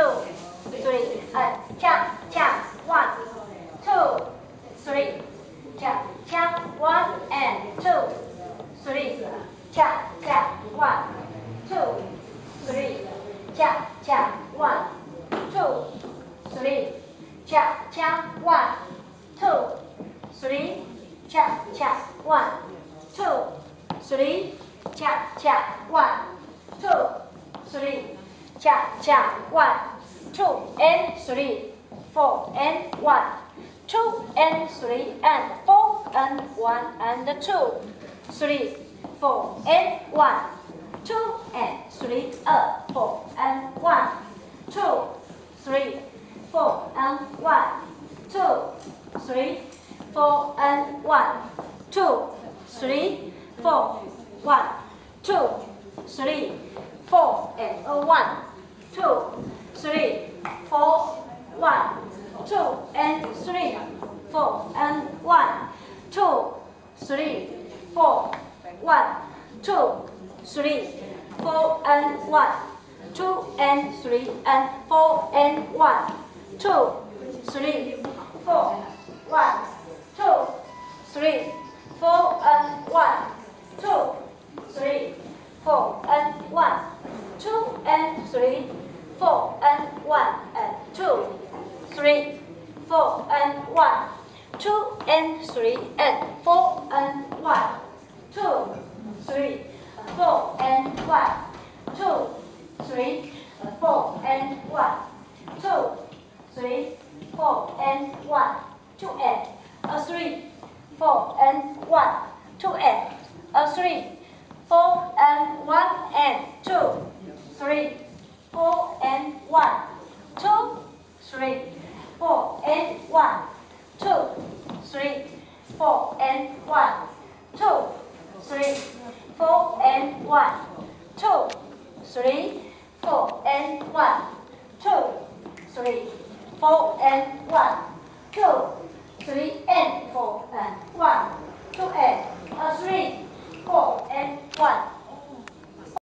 two, three, and cha cha one, two, three, cha cha one and two, three, cha cha one, two, three, cha cha one, two, three, cha cha one, two, three, cha cha one, two, three, cha cha one, two, cha cha one, two and three, four and one, two and three and four and one. And two, three, four and one, two and three, uh, four and one, two, three, four and one, two, three, four and one, two, three, four, one, two, three, four and a one, two, three, four, one, two and three, four and one, two, three, four, one, two, three, four and one, two and three and four and one, two, three, four, one, two, three, four and one, two, three, four and one, two and three, four and one and two, three, four and one, two and three and four and one, two, three, four and one, two, three, four and one, two, three, four and one, two and a three, four and one, two and a three, One, two, three, four, and one, two, three, four, and one, two, three, four, and one, two, three, four, and one, two, three, four, and one, two, three, and four, and one, two, and a three, four, and one.